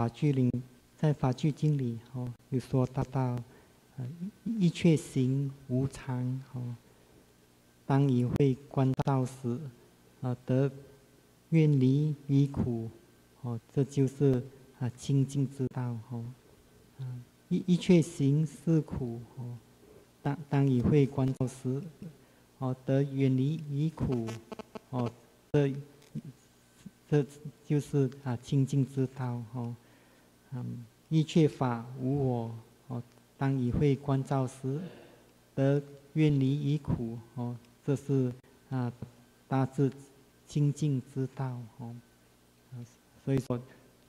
法句里，在法句经里哦，有说到到，啊，一切行无常哦，当以会观到时，啊，得远离离苦，哦，这就是啊清净之道哦，啊，一一切行是苦哦，当当以会观到时，哦，得远离离苦，哦，这。这就是啊清净之道哦，嗯，一切法无我哦，当以会观照时，得远离于苦哦，这是啊大致清净之道哦，所以说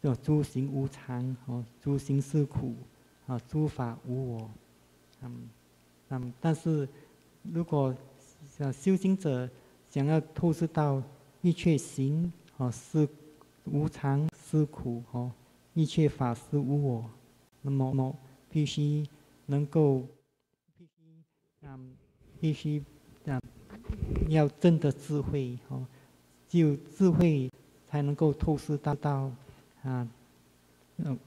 叫诸行无常哦，诸行是苦啊，诸法无我，嗯，嗯，但是如果像修行者想要透视到一切行。哦，是无常，是苦哦，一切法是无我，那么么必须能够，必须嗯，必须啊，要真的智慧哦，只有智慧才能够透视到到啊，嗯，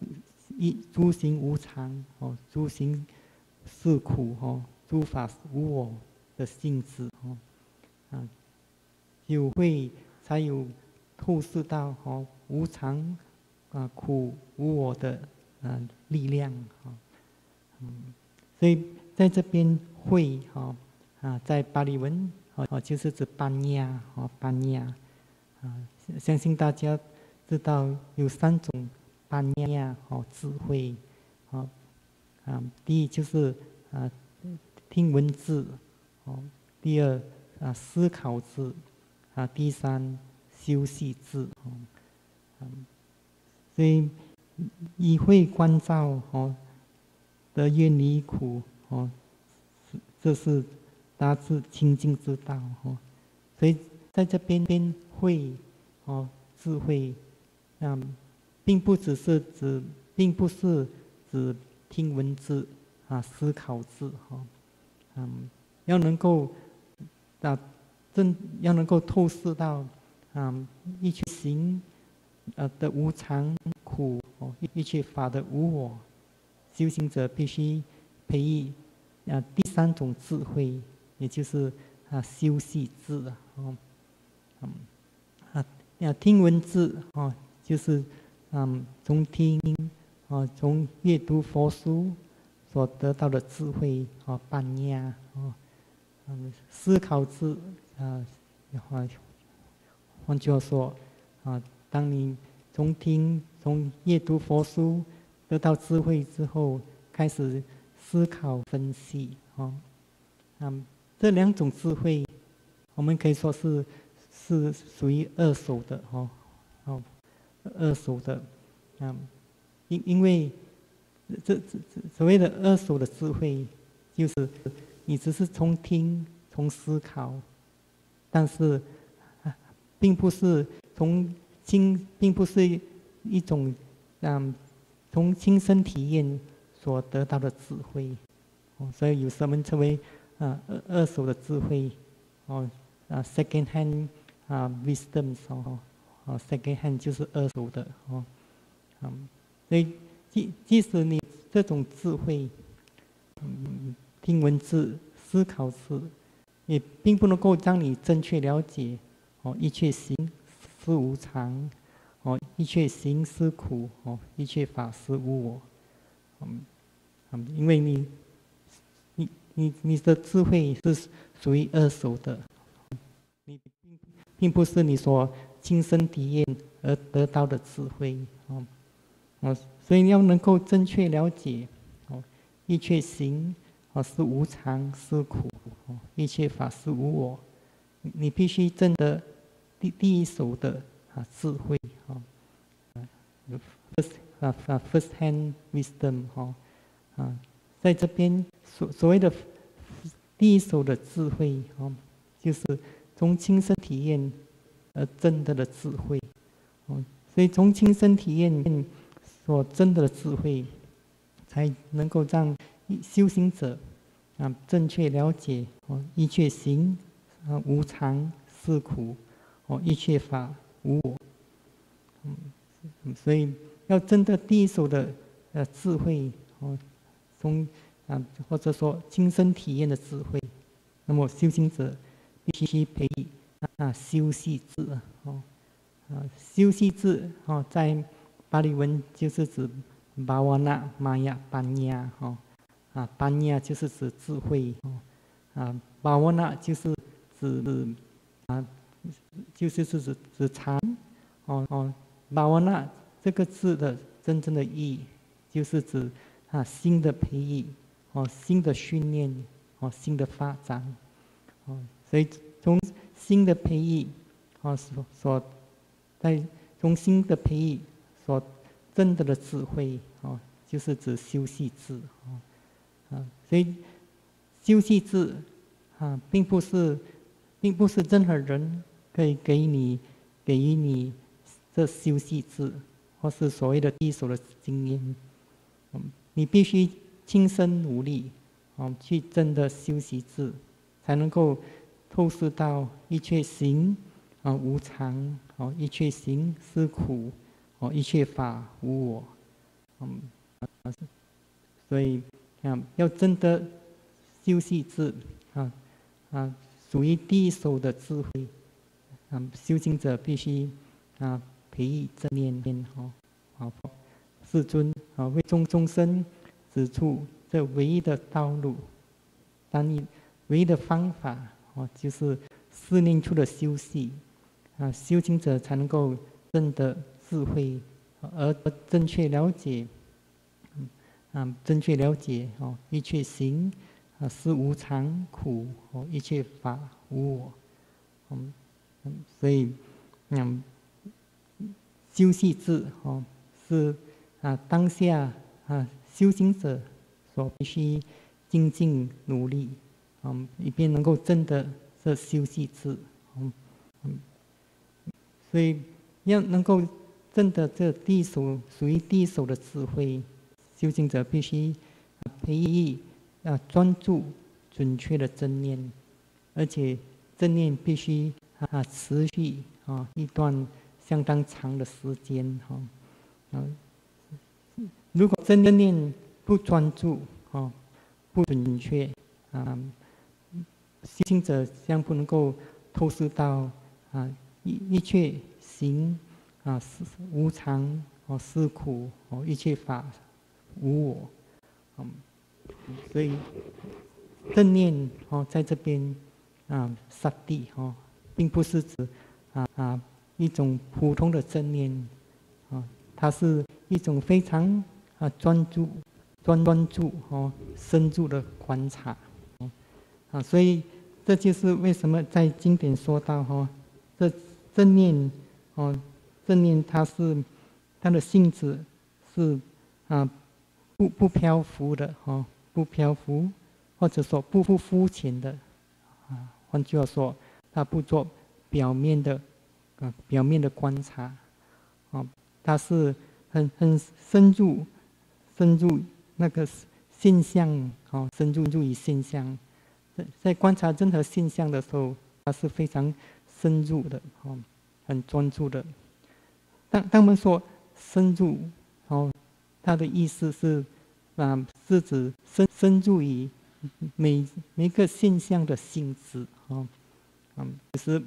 一诸行无常哦，诸行是苦哦，诸法无我的性质哦，啊，有会才有。透视到哦无常啊苦无我的啊力量哈嗯所以在这边会哈啊在巴利文哦就是指班亚哦班亚啊相信大家知道有三种班亚哦智慧啊啊第一就是啊听文字哦第二啊思考字啊第三。修习智哦，嗯，所以以会关照哦，得远离苦哦，这是大致清净之道哦。所以在这边边会哦智慧，嗯，并不只是指，并不是指听文字啊思考字哈，嗯，要能够啊真要能够透视到。啊，一切行，呃的无常苦哦，一切法的无我，修行者必须培育啊第三种智慧，也就是啊修习智哦，嗯，啊要听文字哦，就是嗯从听哦从阅读佛书所得到的智慧哦，般若哦，嗯思考智啊，然后。换句话说，啊，当你从听、从阅读佛书得到智慧之后，开始思考分析，啊，嗯，这两种智慧，我们可以说是是属于二手的，哦，哦，二手的，嗯，因因为这这所谓的二手的智慧，就是你只是从听、从思考，但是。并不是从经，并不是一种嗯从亲身体验所得到的智慧，哦，所以有时我们称为啊二二手的智慧，哦啊 second hand 啊 wisdom 哦，哦 second hand 就是二手的哦，嗯，所以即即使你这种智慧，嗯听文字思考时，也并不能够让你正确了解。哦，一切行。是无常，哦，一切行是苦，哦，一切法是无我，嗯，嗯，因为你，你，你，你的智慧是属于二手的，你并并不是你所亲身体验而得到的智慧，哦，哦，所以你要能够正确了解，哦，一切行，哦，是无常是苦，哦，一切法是无我，你必须真的。第第一手的啊智慧，啊，first 啊啊 first hand wisdom 哈，啊，在这边所所谓的第一手的智慧哦，就是从亲身体验而真的的智慧，哦，所以从亲身体验所真的智慧，才能够让修行者啊正确了解哦一切行啊无常是苦。哦，一切法无我，嗯，所以要真的第一手的呃智慧哦，从啊或者说亲身体验的智慧，那么修行者必须培育啊修习智哦，啊修习智哦，在巴利文就是指巴瓦那玛雅班亚哈，啊班亚就是指智慧哦，啊巴瓦那就是指啊就是是指指禅哦哦巴瓦那。这个字的真正的意义，就是指啊新的培育，哦新的训练，哦新的发展，哦所以从新的培育，哦所所在从新的培育所真的的智慧，哦就是指修习智，哦啊所以修习智啊并不是并不是任何人可以给你给予你这修习智。或是所谓的第一手的经验，嗯，你必须亲身努力，哦，去真的修习智，才能够透视到一切行啊无常，哦，一切行是苦，哦，一切法无我，嗯，所以啊，要真的修习智，啊啊，属于第一手的智慧，嗯，修行者必须啊。培育正念念哦，啊，世尊啊，为众众生指出这唯一的道路，当你唯一的方法哦，就是思念处的修习啊，修行者才能够证得智慧，而正确了解，啊，正确了解哦，一切行啊是无常苦哦，一切法无我，嗯，所以嗯。修习智哦，是啊，当下啊，修行者所必须精进努力，嗯，以便能够真的这修习智，嗯嗯，所以要能够真的这第一手属于第一手的智慧，修行者必须培育啊专注准确的正念，而且正念必须啊持续啊一段。相当长的时间哈，啊，如果真的念不专注啊，不准确啊，修行者将不能够透视到啊一一切行啊是无常哦是苦哦一切法无我，嗯，所以正念哦在这边啊杀地哦，并不是指啊啊。一种普通的正念，啊，它是一种非常啊专注、专专注哦深入的观察，啊，所以这就是为什么在经典说到哈，这正念哦，正念它是它的性质是啊不不漂浮的哈，不漂浮，或者说不不肤浅的，啊，换句话说，他不做表面的。啊，表面的观察，啊，他是很很深入，深入那个现象，啊，深入入于现象，在在观察任何现象的时候，他是非常深入的，啊，很专注的。当当我们说深入，哦，他的意思是，啊，是指深深入于每每个现象的性质，啊，嗯，就是。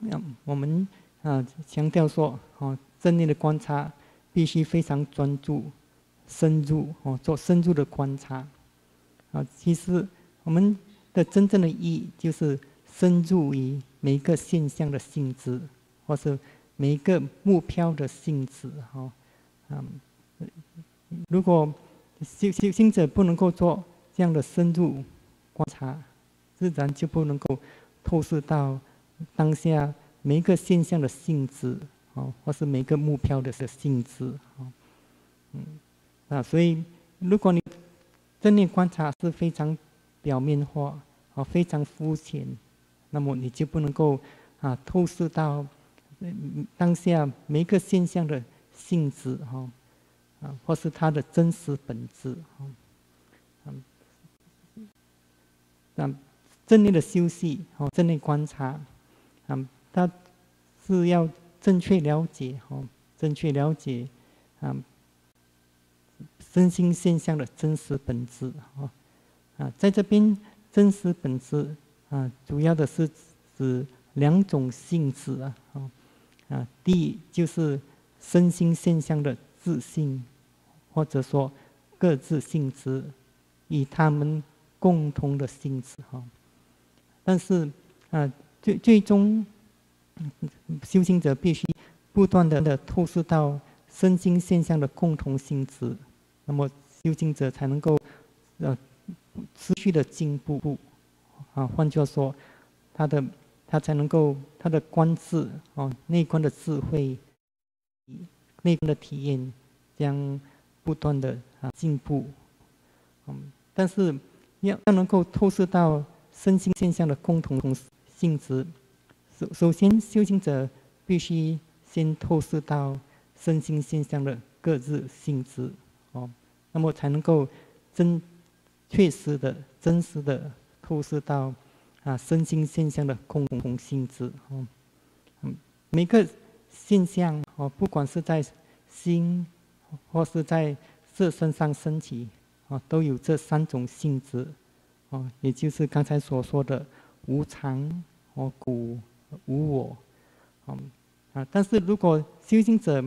那我们啊强调说，哦，正念的观察必须非常专注、深入哦，做深入的观察。啊，其实我们的真正的意义就是深入于每一个现象的性质，或是每一个目标的性质。哈，嗯，如果修修行者不能够做这样的深入观察，自然就不能够透视到。当下每一个现象的性质，哦，或是每个目标的性质，哦，嗯，啊，所以如果你正念观察是非常表面化，哦，非常肤浅，那么你就不能够啊透视到当下每一个现象的性质，哈，啊，或是它的真实本质，哈，嗯，那正念的休息，哦，正念观察。啊，他是要正确了解哈，正确了解啊身心现象的真实本质啊啊，在这边真实本质啊，主要的是指两种性质啊啊，第一就是身心现象的自性，或者说各自性质，以他们共同的性质哈，但是啊最最终。修行者必须不断的的透视到身心现象的共同性质，那么修行者才能够呃持续的进步。啊，换句话说，他的他才能够他的观智哦内观的智慧，内观的体验将不断的啊进步。嗯，但是要要能够透视到身心现象的共同性质。首首先，修行者必须先透视到身心现象的各自性质，哦，那么才能够真确实的、真实的透视到啊身心现象的共同性质，哦，嗯，每个现象哦，不管是在心或是在色身上升起，啊，都有这三种性质，哦，也就是刚才所说的无常和苦。无我，嗯啊，但是如果修行者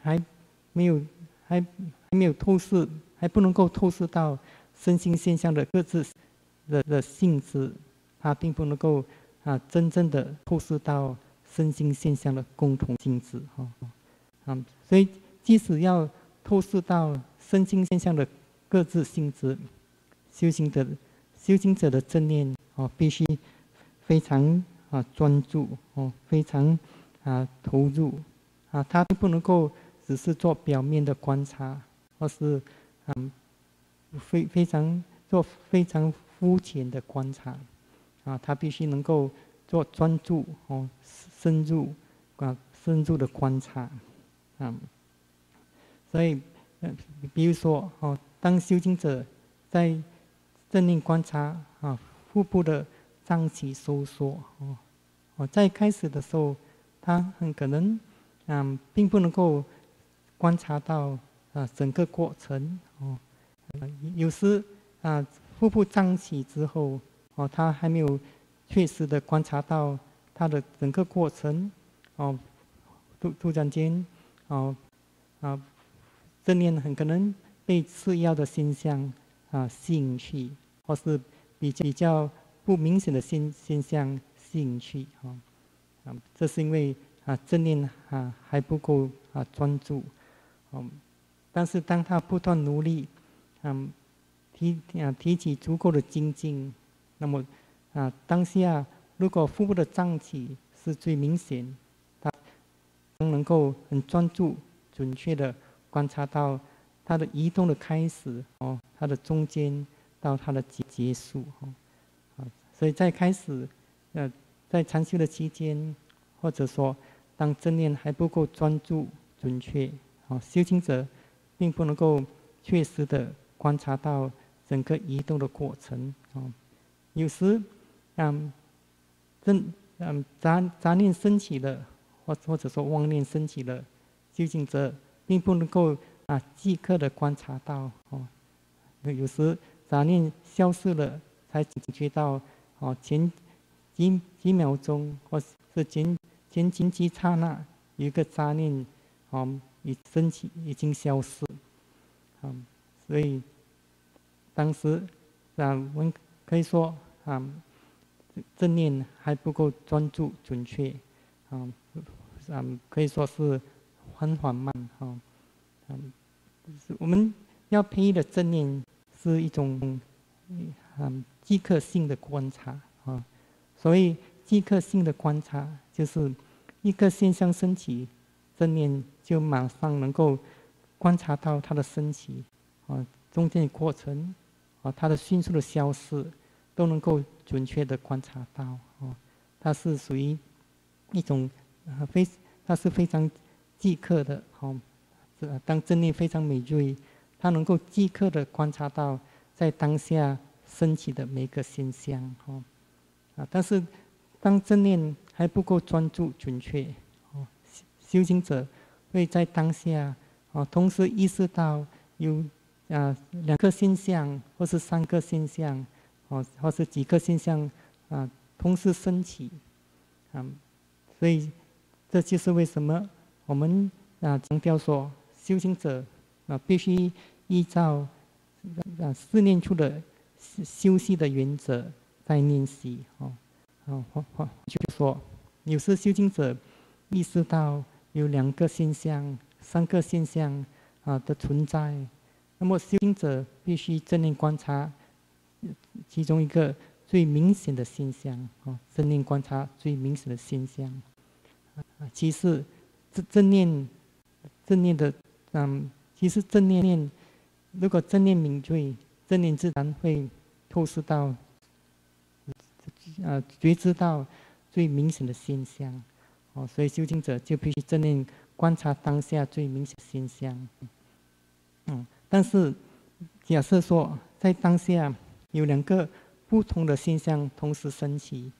还没有还还没有透视，还不能够透视到身心现象的各自的的性质，他并不能够啊真正的透视到身心现象的共同性质，哈，啊，所以即使要透视到身心现象的各自性质，修行者修行者的正念哦，必须非常。啊，专注哦，非常啊投入啊，他不能够只是做表面的观察，或是嗯非非常做非常肤浅的观察啊，他必须能够做专注哦，深入啊深入的观察啊，所以嗯，比如说哦，当修行者在正念观察啊腹部的。脏器收缩哦，哦，在开始的时候，他很可能嗯，并不能够观察到啊整个过程哦。有时啊，腹部胀起之后哦，他还没有确实的观察到他的整个过程哦。突突然间哦啊，正念很可能被次要的现象啊兴趣，或是比较比较。不明显的现现象兴趣啊，啊，这是因为啊正念啊还不够啊专注，啊，但是当他不断努力，啊，提啊提起足够的精进，那么啊当下如果腹部的脏器是最明显，他能够很专注、准确的观察到它的移动的开始哦，它的中间到它的结结束哦。所以在开始，呃，在禅修的期间，或者说当正念还不够专注、准确，啊，修行者并不能够确实的观察到整个移动的过程，啊，有时，嗯，正嗯杂杂念升起了，或或者说妄念升起了，修行者并不能够啊即刻的观察到，哦，那有时杂念消失了，才警觉到。哦，前几几秒钟，或是前前几几刹那，有一个杂念，哦，已升起，已经消失，啊，所以当时啊，我们可以说啊，正念还不够专注准确，啊，啊，可以说是很缓慢，哈，嗯，我们要培育的正念是一种，嗯。即刻性的观察啊，所以即刻性的观察就是一个现象升起，正念就马上能够观察到它的升起啊，中间的过程啊，它的迅速的消失都能够准确的观察到啊，它是属于一种啊非它是非常即刻的哦，当正念非常敏锐，他能够即刻的观察到在当下。升起的每个现象，哈，啊，但是当正念还不够专注准确，哦，修行者会在当下哦，同时意识到有啊两个现象，或是三个现象，哦，或是几个现象啊同时升起，啊，所以这就是为什么我们啊强调说，修行者啊必须依照啊四念处的修习的原则在练习，哦，哦，或或就是说，有时修行者意识到有两个现象。三个现象啊的存在，那么修行者必须正念观察其中一个最明显的现象啊，正念观察最明显的现象啊。其次，正正念正念的嗯，其实正念念，如果正念敏锐，正念自然会透视到呃觉知到最明显的现象哦，所以修行者就必须正念。观察当下最明显现象，嗯，但是假设说在当下有两个不同的现象同时升起，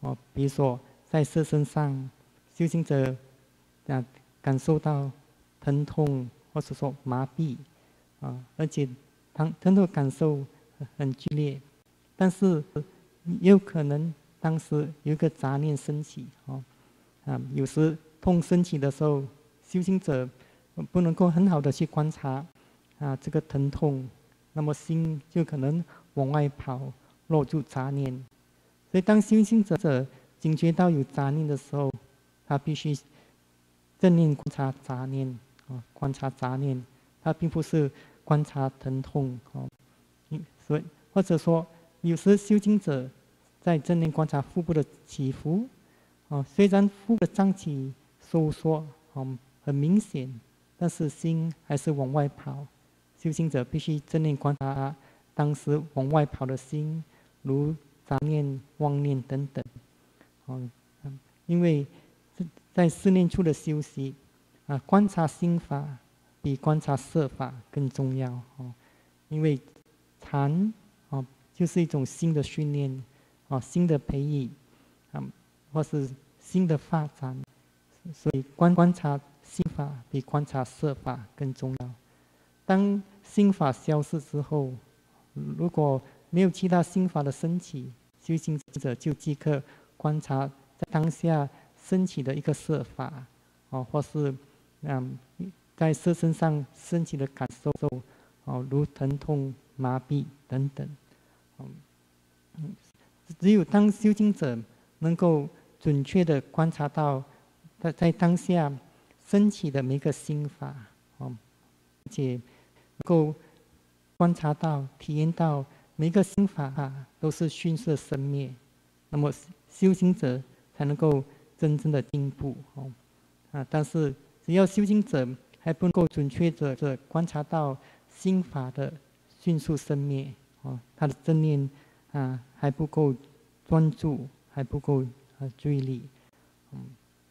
哦，比如说在色身上，修行者啊感受到疼痛或者说麻痹，啊，而且疼疼痛感受很剧烈，但是也有可能当时有一个杂念升起，哦，啊，有时痛升起的时候。修行者不能够很好的去观察啊这个疼痛，那么心就可能往外跑，落入杂念。所以当修行者者警觉到有杂念的时候，他必须正念观察杂念啊，观察杂念，它并不是观察疼痛哦。所以或者说，有时修行者在正念观察腹部的起伏，啊，虽然腹部的脏器收缩，哦。很明显，但是心还是往外跑。修行者必须正念观察当时往外跑的心，如杂念、妄念等等。哦，因为在思念处的修习啊，观察心法比观察色法更重要。哦，因为禅哦就是一种新的训练，哦新的培育，啊或是新的发展，所以观观察。心法比观察色法更重要。当心法消失之后，如果没有其他心法的升起，修行者就即刻观察在当下升起的一个色法，哦，或是嗯，在色身上升起的感受，哦，如疼痛、麻痹等等。嗯，只有当修行者能够准确的观察到在在当下。升起的每个心法，哦，而且能够观察到、体验到每个心法啊，都是迅速生灭，那么修行者才能够真正的进步，哦，啊，但是只要修行者还不能够准确的的观察到心法的迅速生灭，哦，他的正念啊还不够专注，还不够啊注意力，嗯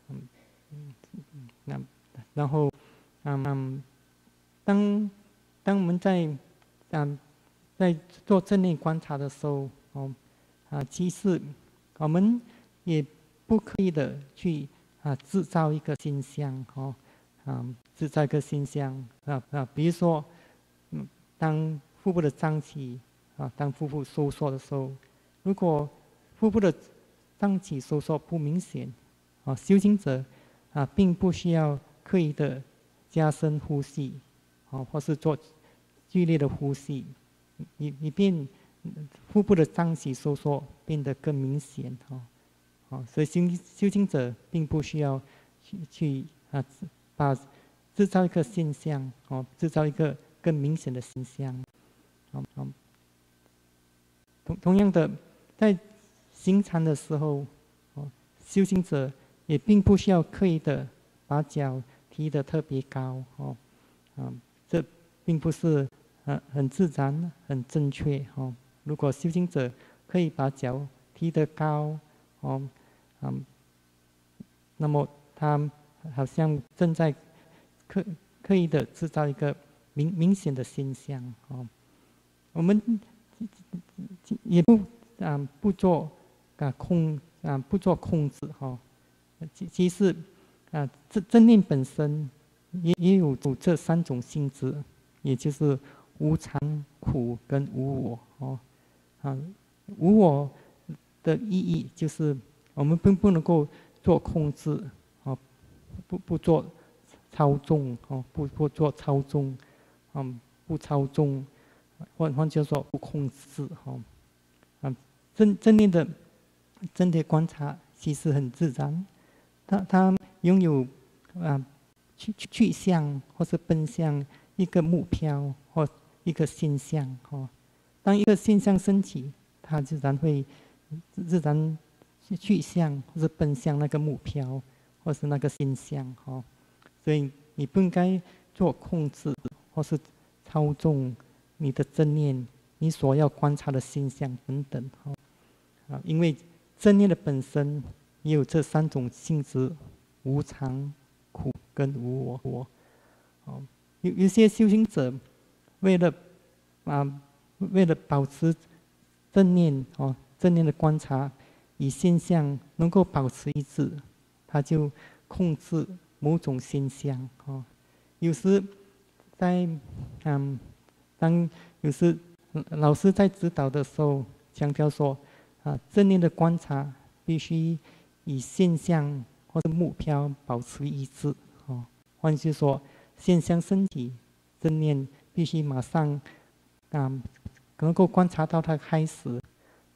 嗯嗯。那，然后，嗯嗯，当当我们在，嗯，在做正念观察的时候，哦，啊，其实我们也不可以的去啊制造一个现象，哦，啊，制造一个现象，啊啊，比如说，嗯，当腹部的脏器啊，当腹部收缩的时候，如果腹部的脏器收缩不明显，啊，修行者。啊，并不需要刻意的加深呼吸，啊，或是做剧烈的呼吸，以以便腹部的脏器收缩变得更明显，哈，啊，所以修修行者并不需要去去啊，把制造一个现象，哦，制造一个更明显的形象，啊啊，同同样的，在行禅的时候，哦，修行者。也并不需要刻意的把脚提得特别高哦，啊，这并不是很很自然、很正确哦。如果修行者可以把脚踢得高哦，嗯，那么他好像正在刻刻意的制造一个明明显的现象哦。我们也不啊不做啊控啊不做控制哈。其其实，啊，正正念本身也也有有这三种性质，也就是无常、苦跟无我哦。啊，无我的意义就是我们并不能够做控制，不不做操纵，哦，不不做操纵，嗯，不操纵，换换句话说，不控制，哈，啊，正正念的正念观察其实很自然，它它拥有啊去去向或是奔向一个目标或一个现象，哈。当一个现象升起，它自然会自然去向或是奔向那个目标，或是那个现象哈。所以你不应该做控制或是操纵你的正念，你所要观察的现象等等哈。啊，因为正念的本身也有这三种性质：无常、苦跟无我。我哦，有有些修行者为了啊。为了保持正念哦，正念的观察与现象能够保持一致，他就控制某种现象哦。有时在嗯，当有时老师在指导的时候强调说啊，正念的观察必须与现象或者目标保持一致哦。换句话说，现象身体，正念必须马上啊。能够观察到它开始，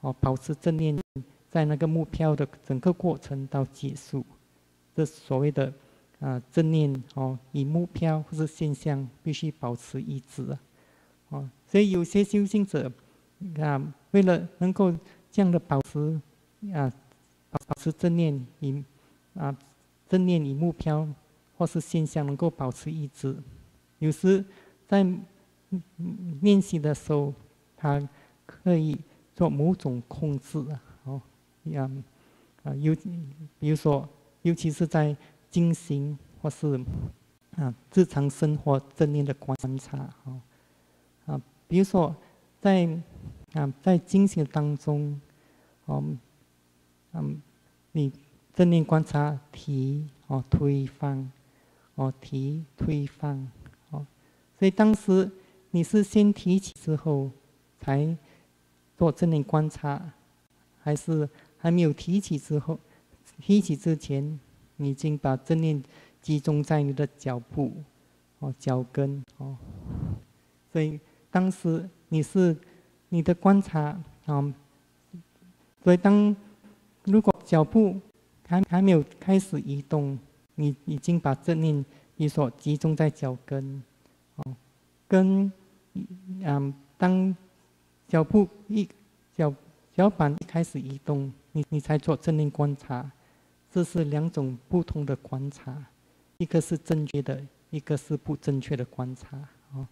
哦，保持正念，在那个目标的整个过程到结束，这所谓的啊正念哦，与目标或者现象必须保持一致啊，哦，所以有些修行者啊，为了能够这样的保持啊，保持正念与啊正念与目标或是现象能够保持一致，有时在练习的时候。他可以做某种控制啊，哦，呀，啊，有比如说，尤其是在进行或是啊日常生活正念的观察，啊，啊，比如说在啊在进行当中，哦，嗯，你正念观察提哦推翻，哦提推翻，哦，所以当时你是先提起之后。才做正念观察，还是还没有提起之后，提起之前，你已经把正念集中在你的脚部，哦，脚跟，哦，所以当时你是你的观察，啊，所以当如果脚步还还没有开始移动，你已经把正念你所集中在脚跟，哦，跟，嗯，当。脚步一脚脚板一开始移动，你你才做正念观察，这是两种不同的观察，一个是正确的，一个是不正确的观察。哦，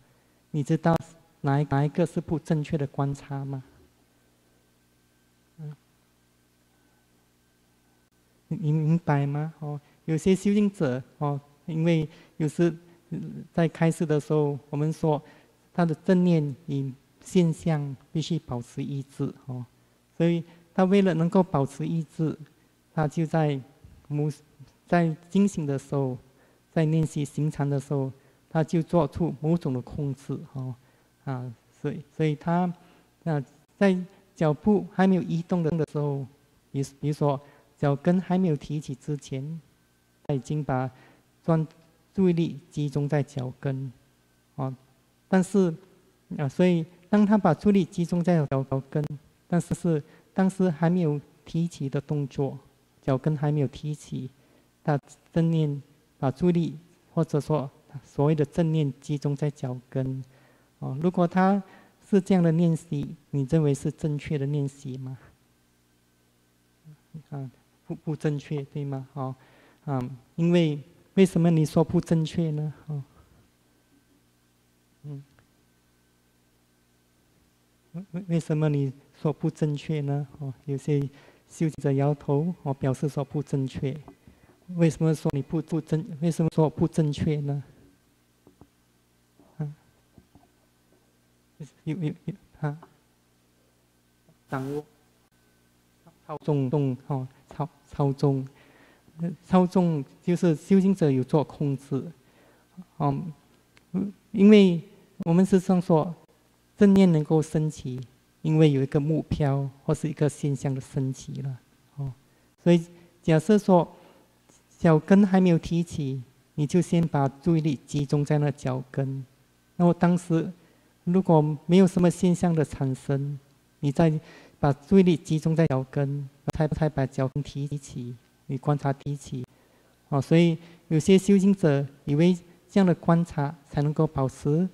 你知道哪一哪一个是不正确的观察吗？嗯，你明白吗？哦，有些修行者哦，因为有时在开始的时候，我们说他的正念与现象必须保持一致哦，所以他为了能够保持一致，他就在母在进行的时候，在练习行禅的时候，他就做出某种的控制哦，啊，所以所以他啊在脚步还没有移动的时候，比比如说脚跟还没有提起之前，他已经把专注意力集中在脚跟，哦，但是啊，所以。当他把注意力集中在脚跟，但是是当时还没有提起的动作，脚跟还没有提起，他正念把注意力或者说所谓的正念集中在脚跟，哦，如果他是这样的练习，你认为是正确的练习吗？啊，不不正确，对吗？哦，啊，因为为什么你说不正确呢？哦，嗯。为为什么你说不正确呢？哦，有些修行者摇头，我，表示说不正确。为什么说你不不正？为什么说不正确呢？啊，有有有啊，掌握操纵动哦，操操纵，操纵就是修行者有做控制，哦，因为我们是上说正念能够升起，因为有一个目标或是一个现象的升起了，哦，所以假设说脚跟还没有提起，你就先把注意力集中在那脚跟，那么当时如果没有什么现象的产生，你再把注意力集中在脚跟，才才把脚跟提起，你观察提起，哦，所以有些修行者以为这样的观察才能够保持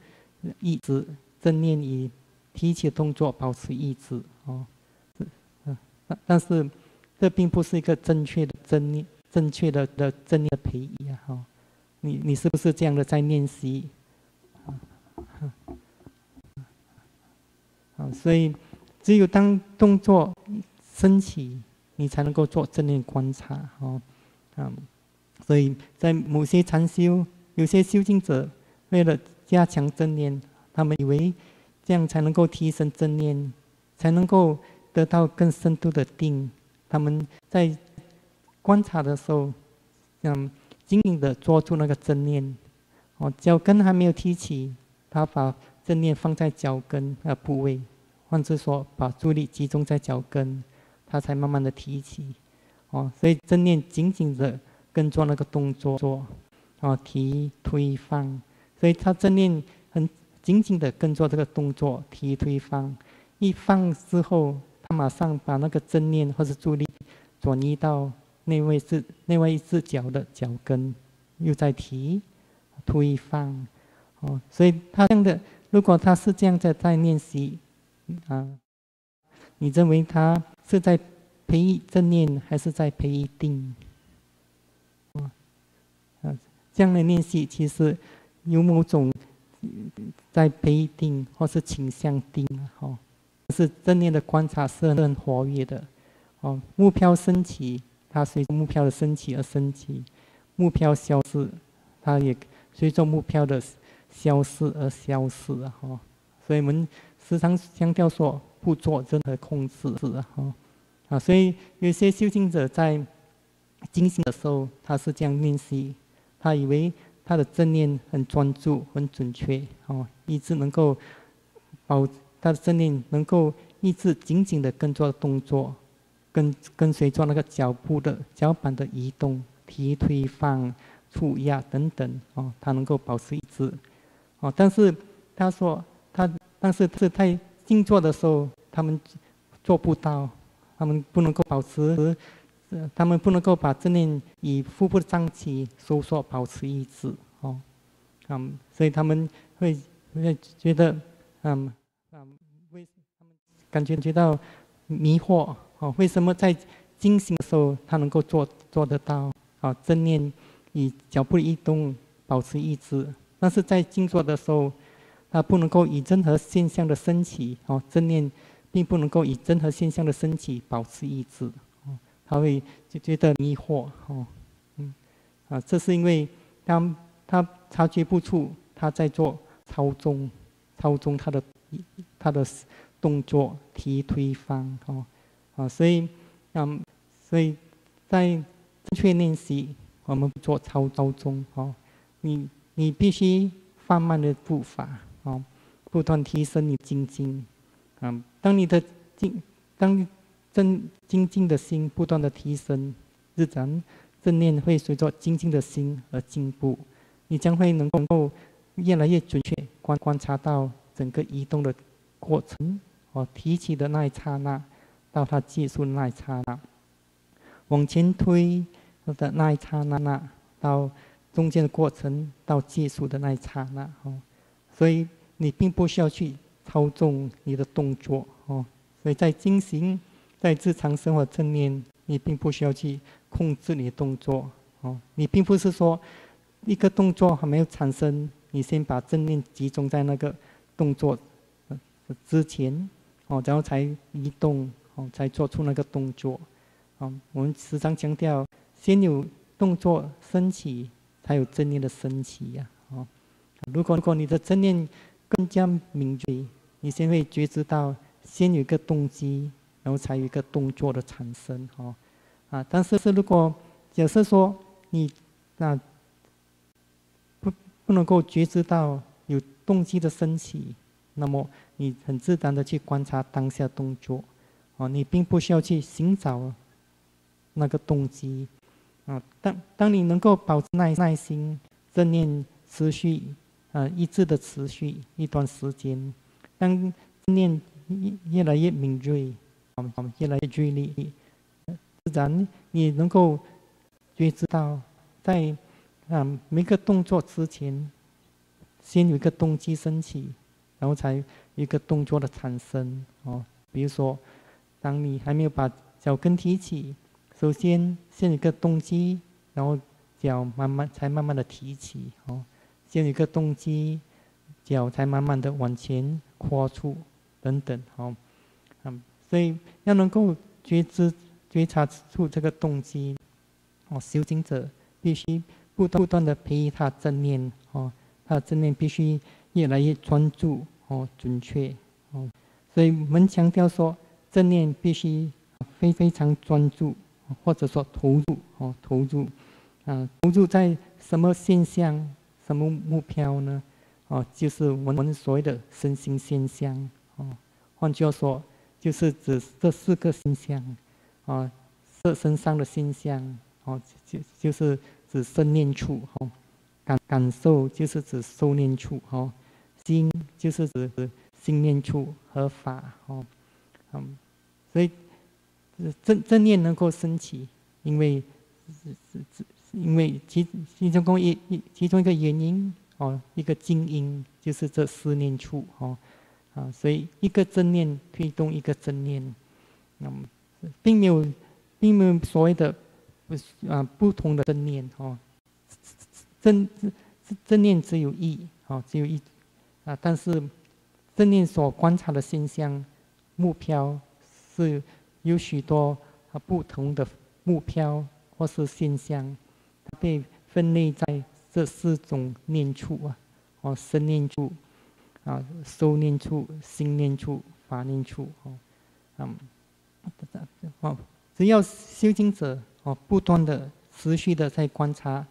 意志正念与提起动作保持意志，哦，嗯，但是这并不是一个正确的正念。正确的的正念的培育啊，哈，你你是不是这样的在练习？啊，所以只有当动作升起，你才能够做正念观察，哦，嗯，所以在某些禅修，有些修行者为了加强正念，他们以为这样才能够提升正念，才能够得到更深度的定，他们在。观察的时候，嗯，紧紧的抓住那个正念，哦，脚跟还没有提起，他把正念放在脚跟那部位，或者说把注意力集中在脚跟，他才慢慢的提起，哦，所以正念紧紧的跟做那个动作，做，哦，提推放，所以他正念紧紧的跟做这个动作，提推放，一放之后，他马上把那个正念或是注意力转移到。那位是另外一只脚的脚跟，又在提推放，哦，所以他这样的，如果他是这样在在练习，啊，你认为他是在培正念，还是在培育定？啊，这样的练习其实有某种在培育定，或是倾向定，哦，是正念的观察是很活跃的，哦，目标升起。它随着目标的升起而升起，目标消失，它也随着目标的消失而消失啊！哈，所以我们时常强调说，不做任何控制啊！哈，啊，所以有些修行者在静心的时候，他是这样练习，他以为他的正念很专注、很准确，哦，一直能够保他的正念能够一直紧紧的跟着动作。跟跟随着那个脚步的脚板的移动、提推放、触压等等哦，他能够保持一致哦。但是他说他，但是是在静坐的时候，他们做不到，他们不能够保持，他们不能够把正念以腹部的脏器收缩保持一致哦。嗯，所以他们会会觉得嗯嗯，为他们感觉觉到迷惑。哦，为什么在静心的时候他能够做做得到？啊，正念以脚步移动保持一致，但是在静坐的时候，他不能够以任何现象的升起，哦，正念并不能够以任何现象的升起保持一致，他会就觉得迷惑，哦，嗯，啊，这是因为当他察觉不出他在做操纵，操纵他的他的动作提推翻，哦。啊，所以，嗯，所以在正确练习，我们做操操中哦，你你必须放慢的步伐哦，不断提升你精进，啊，当你的精，当正精进的心不断的提升，日常正念会随着精进的心而进步，你将会能够越来越准确观观察到整个移动的过程哦，提起的那一刹那。到它结束的那一刹那，往前推的那一刹那那，到中间的过程到结束的那一刹那哦，所以你并不需要去操纵你的动作哦，所以在进行在日常生活正念，你并不需要去控制你的动作哦，你并不是说一个动作还没有产生，你先把正念集中在那个动作之前哦，然后才移动。哦，才做出那个动作，哦，我们时常强调，先有动作升起，才有正念的升起呀，哦，如果如果你的正念更加敏锐，你先会觉知到，先有一个动机，然后才有一个动作的产生，哦，啊，但是是如果假设说你那不不能够觉知到有动机的升起，那么你很自然的去观察当下动作，哦，你并不需要去寻找那个动机，啊，当当你能够保持耐耐心，正念持续，啊，一致的持续一段时间，当念越越来越敏锐，好，越来越注意力，自然你能够觉知到在。啊，每个动作之前，先有一个动机升起，然后才有一个动作的产生哦。比如说，当你还没有把脚跟提起，首先先有一个动机，然后脚慢慢才慢慢的提起哦。先有一个动机，脚才慢慢的往前跨出等等哦。嗯，所以要能够觉知、觉察出这个动机哦，修行者必须。不断不断的培育他正念哦，他的正念必须越来越专注哦，准确哦，所以我们强调说正念必须非非常专注，或者说投入哦，投入啊，投入在什么现象、什么目标呢？哦，就是我们所谓的身心现象哦，换句话说，就是指这四个心相啊，色身上的心相哦，就就是。指身念处哦，感感受就是指受念处哦，心就是指心念处和法哦，嗯，所以正正念能够升起，因为，因为其其中一一其中一个原因哦，一个静因就是这思念处哦，啊，所以一个正念推动一个正念，那么，并没有并没有所谓的不。啊，不同的正念哦，正正正念只有一哦，只有一啊，但是正念所观察的现象目标是有许多啊不同的目标或是现象，它被分类在这四种念处啊，哦，生念处啊，受念处、心念处、法念处哦，嗯，哦，只要修行者。哦，不断的、持续的在观察，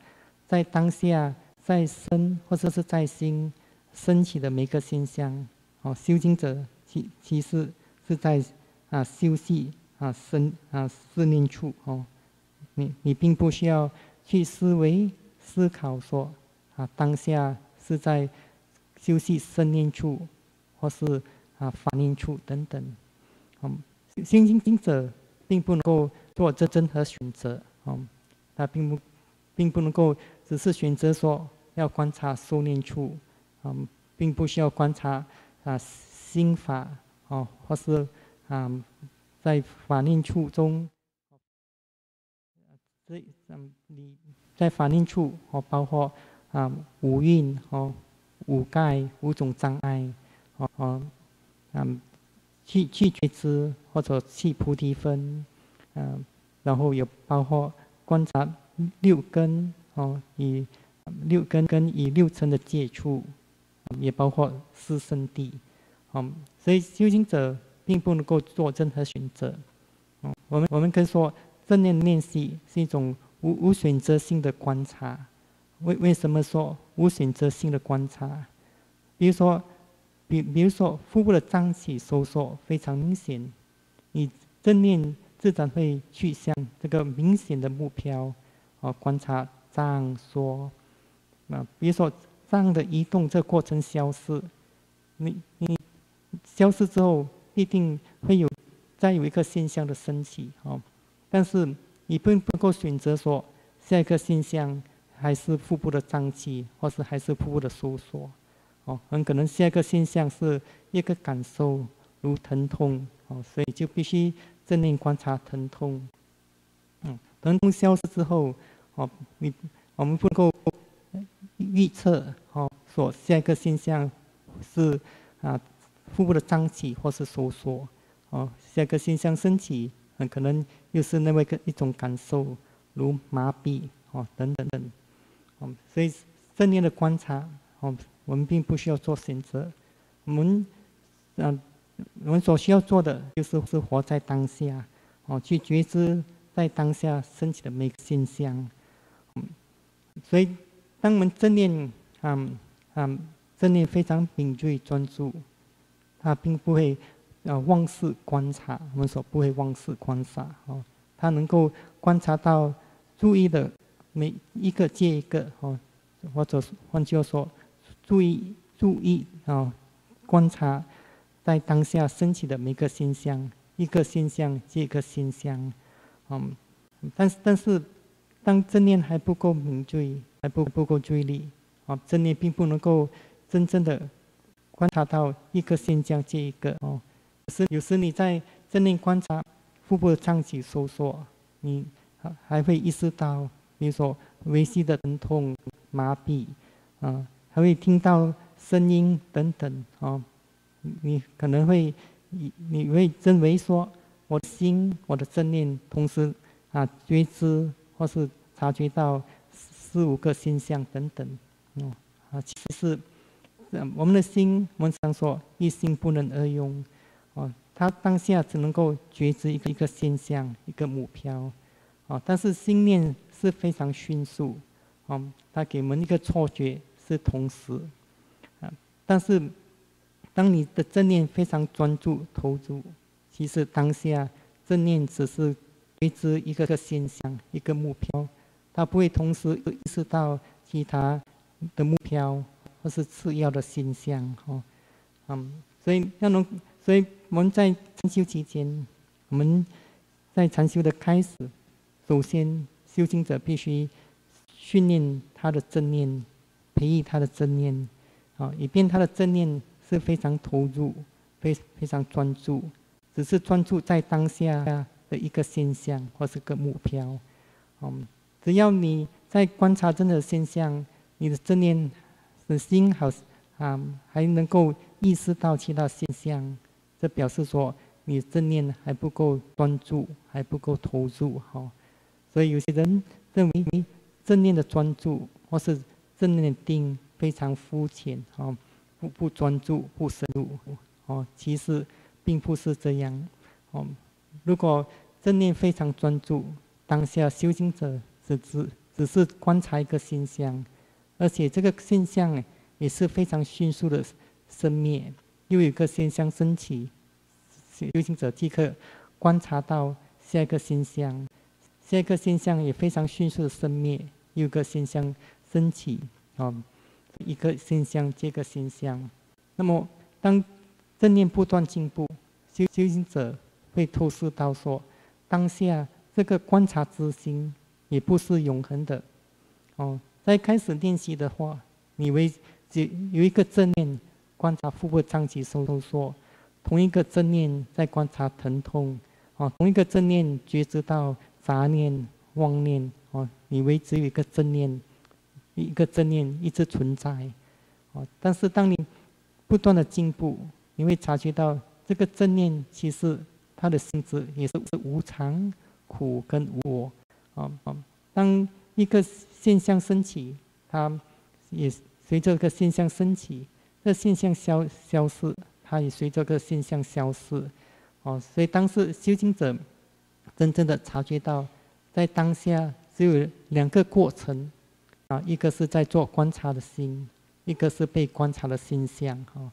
在当下、在身或者是在心升起的每个现象。哦，修行者其其实是在啊休息啊生啊思念处。哦，你你并不需要去思维思考说啊当下是在休息生念处，或是啊法念处等等。嗯，修行者并不能够。做这任何选择，嗯，他并不，并不能够只是选择说要观察收念处，嗯，并不需要观察啊心法，哦，或是啊在法念处中，所以嗯你在法念处哦，包括啊五蕴哦五盖五种障碍，哦哦嗯去去觉知或者去菩提分，嗯。然后也包括观察六根哦，以六根跟以六尘的接触，也包括四圣地，嗯，所以修行者并不能够做任何选择，哦，我们我们可以说正念练习是一种无无选择性的观察。为为什么说无选择性的观察？比如说，比比如说腹部的张起收缩非常明显，你正念。自然会去向这个明显的目标，啊，观察脏说，啊，比如说脏的移动，这过程消失，你你消失之后，必定会有再有一个现象的升起，哦，但是你并不能够选择说下一个现象还是腹部的胀气，或是还是腹部的收缩，哦，很可能下一个现象是一个感受如疼痛，哦，所以就必须。正念观察疼痛，嗯，疼痛消失之后，哦，你我们不能够预测，哦，说下一个现象是啊腹部的胀气或是收缩，哦，下一个现象升起，很可能又是那么一个一种感受，如麻痹，哦，等等等，哦，所以正念的观察，哦，我们并不需要做选择，我们，嗯。我们所需要做的就是是活在当下，哦，去觉知在当下升起的每个现象。嗯，所以当我们正念嗯嗯，正念非常敏锐专注，他并不会呃妄视观察，我们所不会妄视观察哦，他能够观察到注意的每一个接一个哦，或者换句话说，注意注意啊，观察在当下升起的每个现象，一个现象接一个现象，嗯，但是但是。当正念还不够敏锐，还不不够注意力，啊，正念并不能够真正的观察到一个现象接一个哦。是有时你在正念观察腹部的胀起收缩，你还会意识到，比如说微细的疼痛、麻痹，啊，还会听到声音等等，啊，你可能会你你会认为说，我的心、我的正念同时啊觉知。或是察觉到四五个现象等等，哦，啊，其实是，我们的心，我们常说一心不能二用，哦，他当下只能够觉知一个一个现象，一个目标，哦，但是心念是非常迅速，哦，他给我们一个错觉是同时，啊，但是当你的正念非常专注投入，其实当下正念只是。觉知一个个现象，一个目标，他不会同时意识到其他的目标或是次要的现象，哈，嗯，所以要能，所以我们在禅修期间，我们在禅修的开始，首先修行者必须训练他的正念，培育他的正念，啊，以便他的正念是非常投入、非非常专注，只是专注在当下。的一个现象或是个目标，嗯，只要你在观察真的现象，你的正念的心好啊，还能够意识到其他现象，这表示说你正念还不够专注，还不够投入哈。所以有些人认为正念的专注或是正念的定非常肤浅啊，不不专注不深入哦，其实并不是这样哦。如果正念非常专注，当下修行者只只只是观察一个现象，而且这个现象也是非常迅速的生灭，又有一个现象升起，修行者即刻观察到下一个现象，这个现象也非常迅速的生灭，又一个现象升起，啊，一个现象接个现象。那么当正念不断进步，修修行者。会透视到说，当下这个观察之心也不是永恒的，哦，在开始练习的话，你为只有一个正念观察腹部胀气收缩，同一个正念在观察疼痛，哦，同一个正念觉知到杂念妄念，哦，你为只有一个正念，一个正念一直存在，哦，但是当你不断的进步，你会察觉到这个正念其实。它的性质也是是无常、苦跟无我，啊啊！当一个现象升起，它也随着个现象升起，这现象消消失，它也随着个现象消失，哦，所以当时修行者真正的察觉到，在当下只有两个过程，啊，一个是在做观察的心，一个是被观察的现象，哈，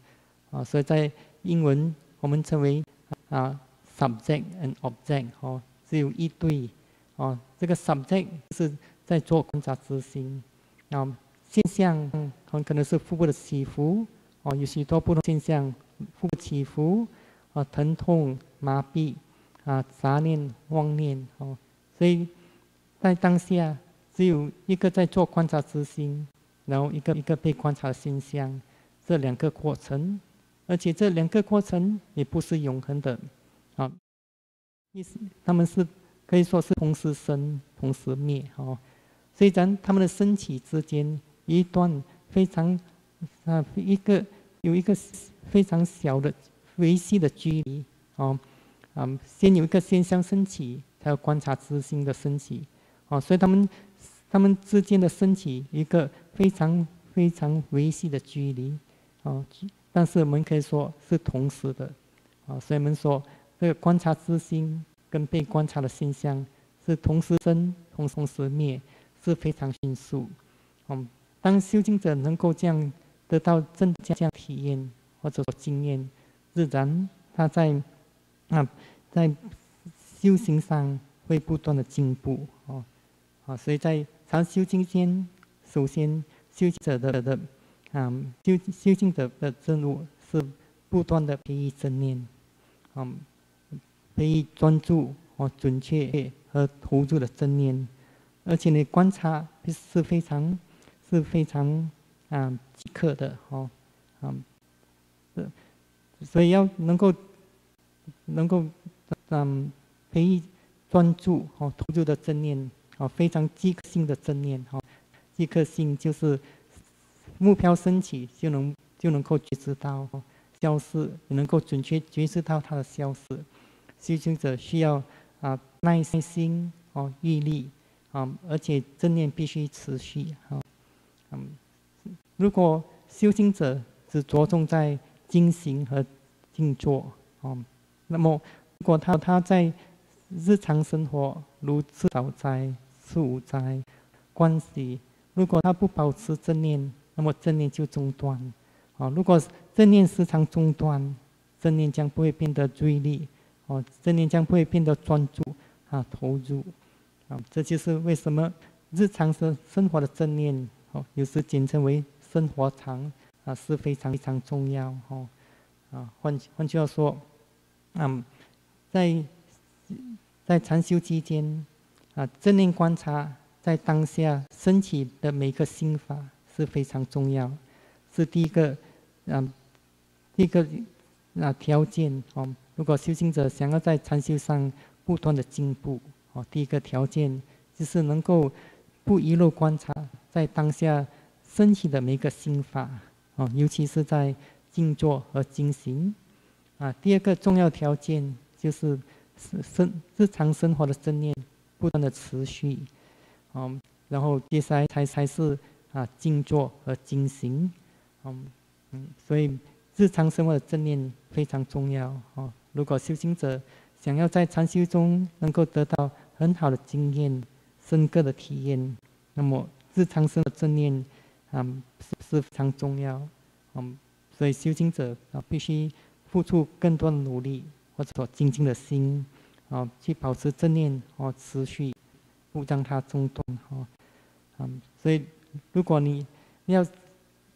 啊，所以在英文我们称为啊。subject and object 哦，只有一对哦。这个 subject 是在做观察之心，啊，现象很可能是腹部的起伏哦，有许多不同现象，腹部起伏啊，疼痛、麻痹啊，杂念、妄念哦。所以在当下只有一个在做观察之心，然后一个一个被观察的现象，这两个过程，而且这两个过程也不是永恒的。啊，意思他们是可以说是同时生同时灭哦，虽然他们的升起之间一段非常啊一个有一个非常小的微细的距离哦，啊先有一个现象升起，才有观察之心的升起哦，所以他们他们之间的升起一个非常非常微细的距离哦，但是我们可以说是同时的啊，所以我们说。这个观察之心跟被观察的现象是同时生同同时灭，是非常迅速。嗯，当修行者能够这样得到真这样体验或者说经验，自然他在啊在修行上会不断的进步哦，啊，所以在禅修期间，首先修行者的的啊修修行者的正路是不断的培育正念，嗯，培育专注和准确和投入的正念。而且你观察是非常是非常啊即刻的哦，嗯，是，所以要能够能够嗯培育专注哦投入的正念哦非常即刻性的正念哦，即刻性就是目标升起就能就能够觉知到消失，也能够准确觉知到它的消失。修行者需要啊耐心哦毅力。啊，而且正念必须持续啊，嗯，如果修行者只着重在精行和静坐啊，那么如果他他在日常生活如吃早斋、吃午斋、关系，如果他不保持正念，那么正念就中断啊。如果正念时常中断，正念将不会变得注意力哦，正念将不会变得专注啊，投入。啊，这就是为什么日常生生活的正念，哦，有时简称为生活常，啊，是非常非常重要，哦，啊，换换句话说，嗯，在在禅修期间，啊，正念观察在当下升起的每个心法是非常重要，是第一个，嗯，第一个啊条件，哦，如果修行者想要在禅修上不断的进步。哦，第一个条件就是能够不遗漏观察在当下升起的每个心法，哦，尤其是在静坐和静行。啊，第二个重要条件就是生日常生活的正念不断的持续，嗯，然后接下来才才是啊静坐和静行，嗯嗯，所以日常生活的正念非常重要。哦，如果修行者想要在禅修中能够得到很好的经验，深刻的体验。那么日常生活的正念，嗯，是非常重要。嗯，所以修行者啊，必须付出更多的努力，或者说精进的心，啊，去保持正念，哦，持续，不让它中断，哈。嗯，所以如果你要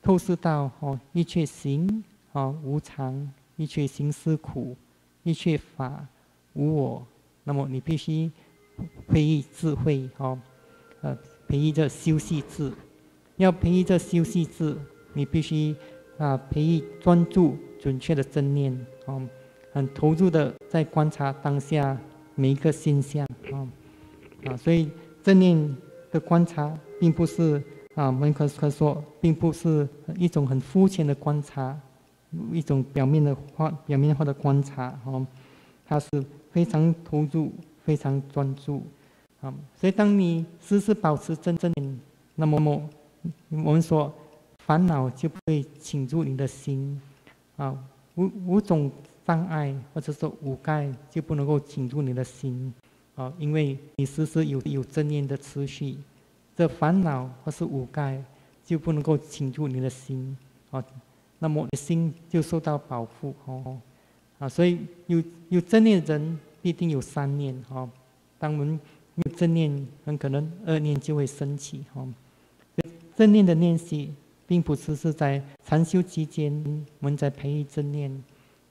透视到，哦，一切行，哦，无常；一切行是苦；一切法无我。那么你必须。培育智慧，哈，呃，培育这修习智。要培育这修习智，你必须啊，培育专注、准确的正念，哦，很投入的在观察当下每一个现象，啊，啊，所以正念的观察，并不是啊，我们可可说，并不是一种很肤浅的观察，一种表面的话、表面化的观察，哦，它是非常投入。非常专注，啊，所以当你时时保持真正，那么么，我们说烦恼就不会侵入你的心，啊，五五种障碍或者说五盖就不能够侵入你的心，啊，因为你时时有有正念的持续，这烦恼或是五盖就不能够侵入你的心，啊，那么你心就受到保护，哦，啊，所以有有正念的人。必定有三念哈，当我们有正念，很可能二念就会升起哈。正念的练习，并不只是在禅修期间我们在培育正念，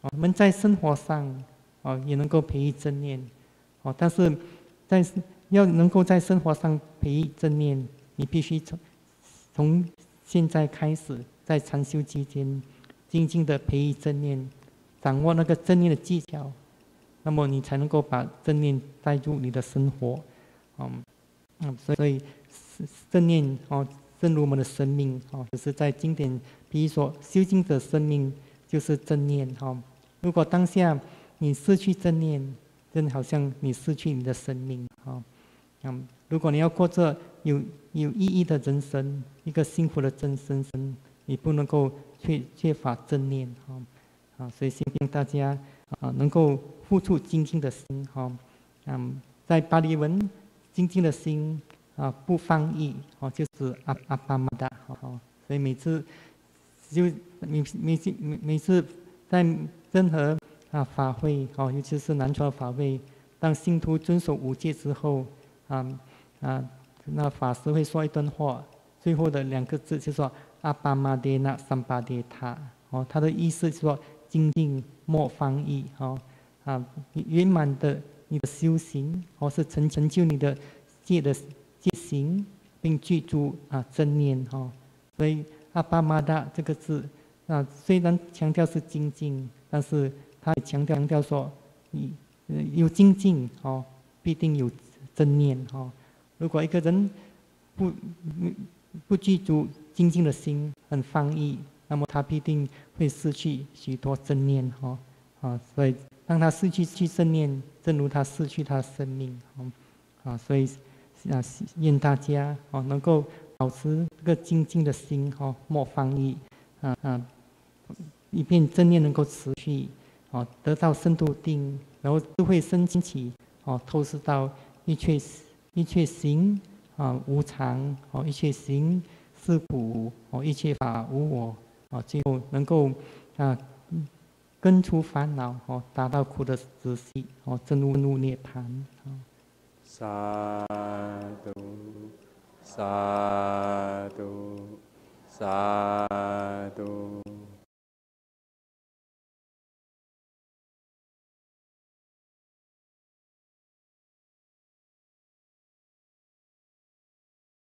我们在生活上哦也能够培育正念哦。但是在要能够在生活上培育正念，你必须从从现在开始，在禅修期间静静的培育正念，掌握那个正念的技巧。那么你才能够把正念带入你的生活，嗯，嗯，所以正念哦，正如我们的生命哦，就是在经典，比如说修行者生命就是正念哈。如果当下你失去正念，真的好像你失去你的生命哈。嗯，如果你要过着有有意义的人生，一个幸福的真生生，你不能够缺缺乏正念哈。啊，所以希望大家啊能够。付出精进的心，哈，嗯，在巴黎文，精进的心，啊，不翻译哦，就是阿阿巴玛达哦。所以每次就每每次每每次在任何啊法会哦，尤其是南传法会，当信徒遵守五戒之后啊啊，那法师会说一段话，最后的两个字就说阿巴玛爹那三巴爹塔哦，他的意思是说精进莫放逸哦。啊，圆满的你的修行，或是成成就你的戒的戒行，并记住啊正念哈。所以阿巴玛达这个字啊，虽然强调是精进，但是他也强调强调说，你有精进哦，必定有正念哦。如果一个人不不记住精进的心，很放逸，那么他必定会失去许多正念哦啊，所以。让他失去去正念，正如他失去他的生命，哦，啊，所以啊，愿大家哦能够保持这个精进的心，哦，莫放逸，啊啊，以便正念能够持续，哦，得到深度定，然后智慧升起，哦，透视到一切一切行啊无常，哦，一切行是苦，哦，一切法无我，哦，最后能够啊。根除烦恼，哦，达到苦的止息，哦，真悟入涅槃，哦。 สาธุ สาธุ